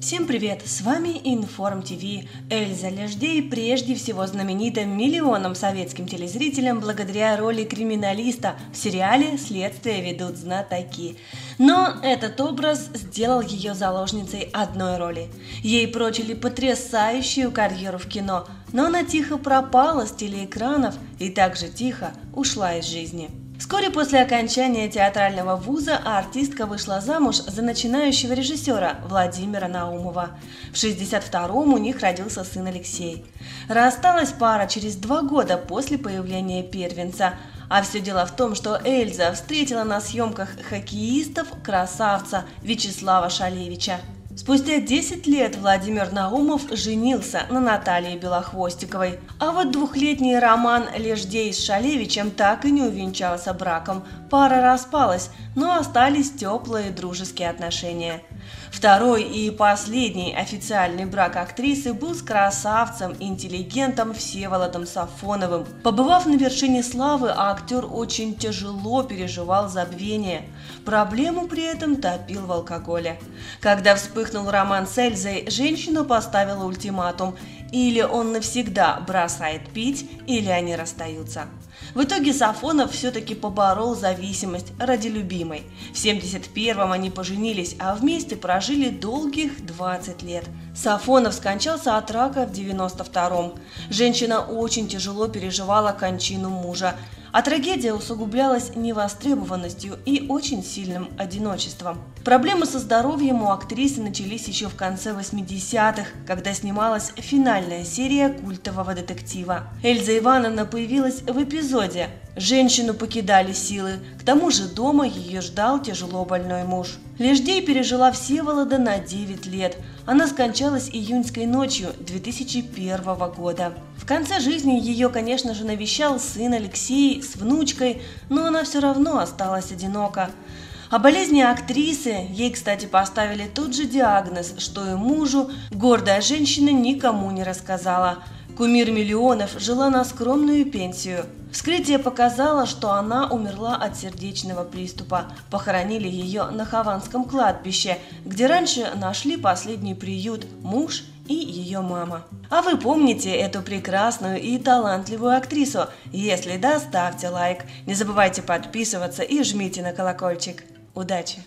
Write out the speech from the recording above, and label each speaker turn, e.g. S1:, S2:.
S1: Всем привет! С вами Информ ТВ. Эльза Леждей прежде всего знаменита миллионам советским телезрителям благодаря роли криминалиста в сериале «Следствие ведут знатоки». Но этот образ сделал ее заложницей одной роли. Ей прочили потрясающую карьеру в кино, но она тихо пропала с телеэкранов и также тихо ушла из жизни. Вскоре после окончания театрального вуза артистка вышла замуж за начинающего режиссера Владимира Наумова. В 62-м у них родился сын Алексей. Рассталась пара через два года после появления первенца. А все дело в том, что Эльза встретила на съемках хоккеистов красавца Вячеслава Шалевича. Спустя 10 лет Владимир Наумов женился на Наталье Белохвостиковой. А вот двухлетний роман Леждей с Шалевичем так и не увенчался браком. Пара распалась, но остались теплые дружеские отношения. Второй и последний официальный брак актрисы был с красавцем, интеллигентом Всеволодом Сафоновым. Побывав на вершине славы, актер очень тяжело переживал забвение. Проблему при этом топил в алкоголе. Когда вспыхнул роман с Эльзой, женщину поставила ультиматум – или он навсегда бросает пить, или они расстаются. В итоге Сафонов все-таки поборол зависимость ради любимой. В 71-м они поженились, а вместе прожили долгих 20 лет. Сафонов скончался от рака в 92-м. Женщина очень тяжело переживала кончину мужа, а трагедия усугублялась невостребованностью и очень сильным одиночеством. Проблемы со здоровьем у актрисы начались еще в конце 80-х, когда снималась финальная серия культового детектива. Эльза Ивановна появилась в эпизоде. Женщину покидали силы, к тому же дома ее ждал тяжело больной муж. Леждей пережила Всеволода на 9 лет. Она скончалась июньской ночью 2001 года. В конце жизни ее, конечно же, навещал сын Алексей с внучкой, но она все равно осталась одинока. О болезни актрисы ей, кстати, поставили тот же диагноз, что и мужу, гордая женщина никому не рассказала. Кумир миллионов жила на скромную пенсию. Вскрытие показало, что она умерла от сердечного приступа. Похоронили ее на Хованском кладбище, где раньше нашли последний приют муж и ее мама. А вы помните эту прекрасную и талантливую актрису? Если да, ставьте лайк. Не забывайте подписываться и жмите на колокольчик. Удачи!